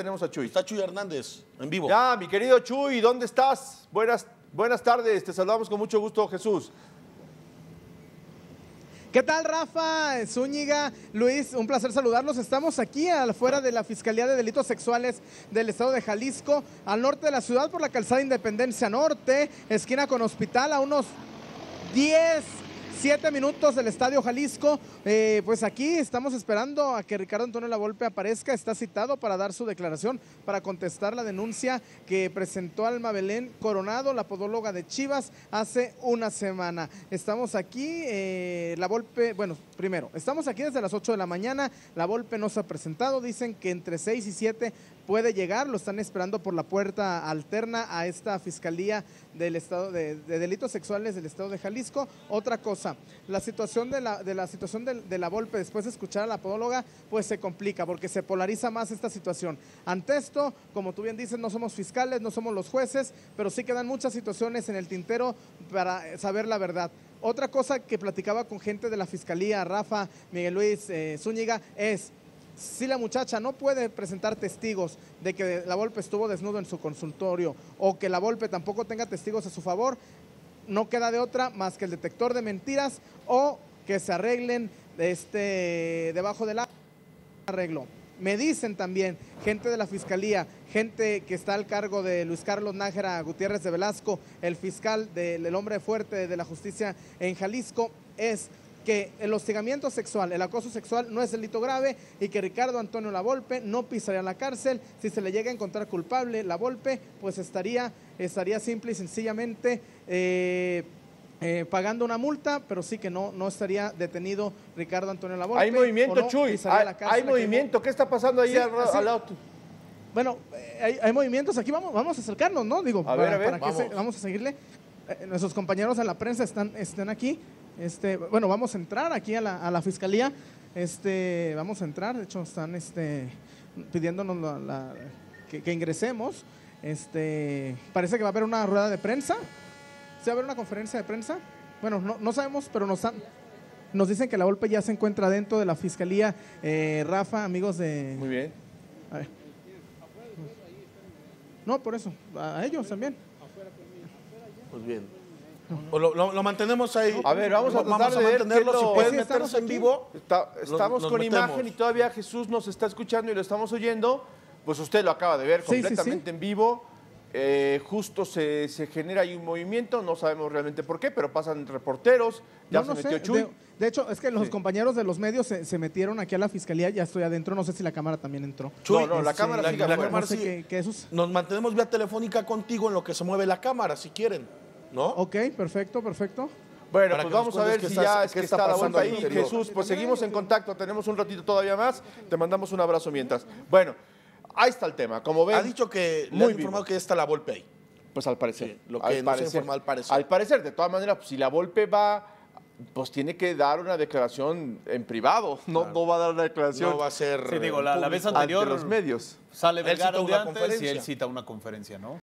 tenemos a Chuy. Está Chuy Hernández en vivo. Ya, mi querido Chuy, ¿dónde estás? Buenas, buenas tardes, te saludamos con mucho gusto, Jesús. ¿Qué tal, Rafa, Zúñiga, Luis? Un placer saludarlos. Estamos aquí afuera de la Fiscalía de Delitos Sexuales del Estado de Jalisco, al norte de la ciudad por la calzada Independencia Norte, esquina con hospital, a unos 10, Siete minutos del Estadio Jalisco. Eh, pues aquí estamos esperando a que Ricardo Antonio Lavolpe aparezca. Está citado para dar su declaración, para contestar la denuncia que presentó Alma Belén Coronado, la podóloga de Chivas, hace una semana. Estamos aquí, eh, La Volpe, bueno, primero, estamos aquí desde las 8 de la mañana. La Volpe no se ha presentado. Dicen que entre 6 y 7 puede llegar. Lo están esperando por la puerta alterna a esta Fiscalía del Estado de, Delitos Sexuales del Estado de Jalisco. Otra cosa, la situación de la, de la situación de, la Volpe después de escuchar a la podóloga, pues se complica porque se polariza más esta situación. Ante esto, como tú bien dices, no somos fiscales, no somos los jueces, pero sí quedan muchas situaciones en el tintero para saber la verdad. Otra cosa que platicaba con gente de la Fiscalía, Rafa, Miguel Luis eh, Zúñiga, es si la muchacha no puede presentar testigos de que la Volpe estuvo desnudo en su consultorio o que la Volpe tampoco tenga testigos a su favor, no queda de otra más que el detector de mentiras o que se arreglen este, debajo del arreglo. Me dicen también gente de la fiscalía, gente que está al cargo de Luis Carlos Nájera Gutiérrez de Velasco, el fiscal del hombre fuerte de la justicia en Jalisco, es que el hostigamiento sexual, el acoso sexual no es delito grave y que Ricardo Antonio Lavolpe no pisaría la cárcel. Si se le llega a encontrar culpable Lavolpe, pues estaría, estaría simple y sencillamente eh, eh, pagando una multa, pero sí que no, no estaría detenido Ricardo Antonio Lavolpe. Hay movimiento, Chuy. Hay, movimiento. ¿Qué está pasando ahí al, lado? Bueno, eh, hay, movimientos. Aquí vamos, vamos a acercarnos, ¿no? Digo, a ver, a ver, vamos. a seguirle. nuestros compañeros en la prensa están, están aquí. Este, bueno, vamos a entrar aquí a la, fiscalía. Este, vamos a entrar, de hecho están este, pidiéndonos que, ingresemos. Este, parece que va a haber una rueda de prensa. ¿Se va a haber una conferencia de prensa? Bueno, no, sabemos, pero nos, nos dicen que la golpe ya se encuentra dentro de la fiscalía. Eh, Rafa, amigos de... Muy bien. No, por eso, a ellos también. Pues bien. Lo, mantenemos ahí. A ver, vamos a tratar de mantenerlo. Si pueden meterse en vivo. estamos con imagen y todavía Jesús nos está escuchando y lo estamos oyendo. Pues usted lo acaba de ver completamente en vivo. Eh, justo se, genera ahí un movimiento, no sabemos realmente por qué, pero pasan reporteros, ya se metió Chuy. De, hecho, es que los compañeros de los medios se, metieron aquí a la fiscalía, ya estoy adentro, no sé si la cámara también entró. no, no, la cámara sí. Nos mantenemos vía telefónica contigo en lo que se mueve la cámara, si quieren. ¿No? Ok, perfecto, perfecto. Bueno, pues vamos a ver si ya es que está, la vuelta ahí. Jesús, pues seguimos en contacto, tenemos un ratito todavía más. Te mandamos un abrazo mientras. Bueno, ahí está el tema. Como ven, ha dicho que le han informado que está la Volpe ahí. Pues al parecer. lo que no se al parecer. Al parecer, de todas maneras, pues, si la Volpe va pues tiene que dar una declaración en privado, no, no va a dar una declaración. No va a ser. Sí, digo, la, vez anterior. los medios. Sale Vergara antes y él cita una conferencia, ¿no?